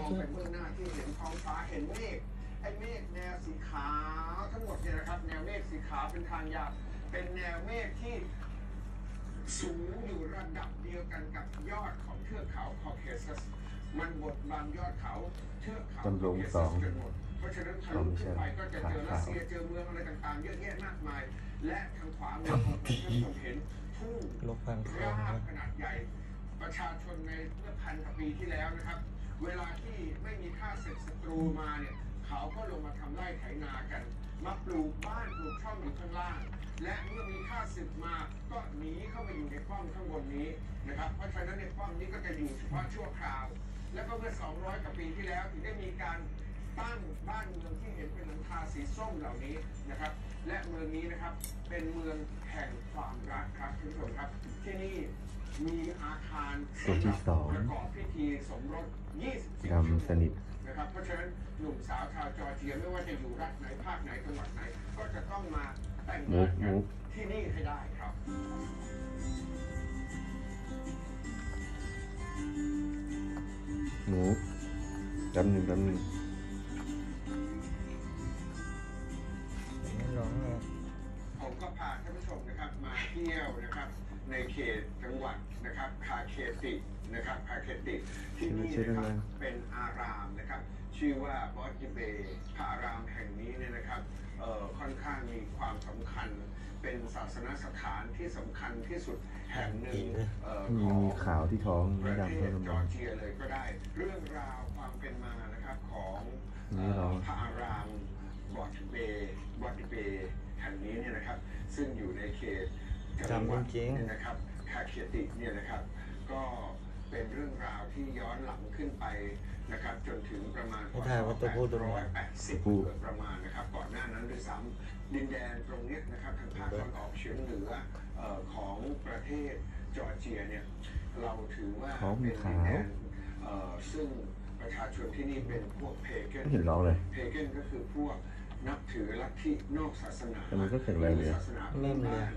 มองไปเบื้องหน้าที่เห็นท้องฟ้าเห็นเมฆไอ้เมฆแนวสีขาวทั้งหมดเนี่ยนะครับ แนวเมฆสีขาวเป็นทางยาวเป็นแนวเมฆที่สูงอยู่ระดับเดียวกันกับยอดของเทือกเขาคอเคซัส มันบดบังยอดเขาเทือกเขาจำลองสองจนหมดเพราะฉะนั้นทะลุขึ้นไปก็จะเจอรัสเซียเจอเมืองอะไรต่างๆเยอะแยะมากมาย และทางขวามือของท่านผู้ชมเห็นทุ่งลบพันครารั้งบขนาดใหญ่ ประชาชนในเมื่อพันกว่าปีที่แล้วนะครับ เวลาที่ไม่มีข้าศึกศัตรูมาเนี่ยเขาก็ลงมาทำไร่ไถนากัน มาปลูกบ้านปลูกช่องอยู่ข้างล่าง และเมื่อมีข้าศึกมาก็หนีเข้ามาอยู่ในป้อมข้างบนนี้นะครับ เพราะฉะนั้นในป้อมนี้ก็จะอยู่เฉพาะชั่วคราว แล้วก็เมื่อ 200กว่าปีที่แล้วถึงได้มีการตั้งบ้านเมืองที่เห็นเป็นหลังคาสีส้มเหล่านี้นะครับ และเมืองนี้นะครับเป็นเมืองแห่งความรักครับคุณผู้ชมครับที่นี่ มีอาคารส่วนที่สองประกอบพิธีสมรส24ดำสนิทนะครับเพราะฉะนั้นหนุ่มสาวชาวจอร์เจียไม่ว่าจะอยู่รัฐไหนภาคไหนจังหวัดไหน ก็จะต้องมาแต่งมุงากนกัมุนกที่นี่ให้ได้ครับหมูแป๊บหนึ่งแป๊บหนึ่งไม่ร้องเลยผมก็พาท่านผู้ชมนะครับมาเที่ยวนะครับ ในเขตจังหวัดนะครับคาเคตินะครับคาเคติที่นี่นะครับเป็นอารามนะครับ ชื่อว่าบอสกิเบพระอารามแห่งนี้เนี่ยนะครับเอ่อค่อนข้างมีความสำคัญ เป็นศาสนสถานที่สำคัญที่สุดแห่งหนึ่งเอ่อมีของมีขาวที่ท้องปไม่ระเทดำเท่าศกันจอร์เจียเลยก็ได้ เรื่องราวความเป็นมานะครับของเอ่อพระอารามบอดเบย์บอดเบย์แห่งนี้เนี่ยนะครับ ซึ่งอยู่ในเขต จังหวัดเนี่ยนะครับคาเคติเนี่ยนะครับ ก็เป็นเรื่องราวที่ย้อนหลังขึ้นไปนะครับจนถึงประมาณไม่ถ่ายว่าตัวพูดตรงไหน880โดยประมาณนะครับก่อนหน้านั้นด้วยซ้ำดินแดนตรงเนี้ยนะครับทางภาคตะวันออกเฉียงเหนือเอ่อของประเทศจอร์เจียเนี่ยเราถือว่าท้องมีเป็นขาดินวแดนเอ่อซึ่งประชาชนที่นี่เป็นพวกเพเกนไม่เห็นร้องเลยเพเกนก็คือพวกนับถือลัทธินอกศาสนาแต่มันก็แข็งแรงดีศาสนาพื้นบ้าน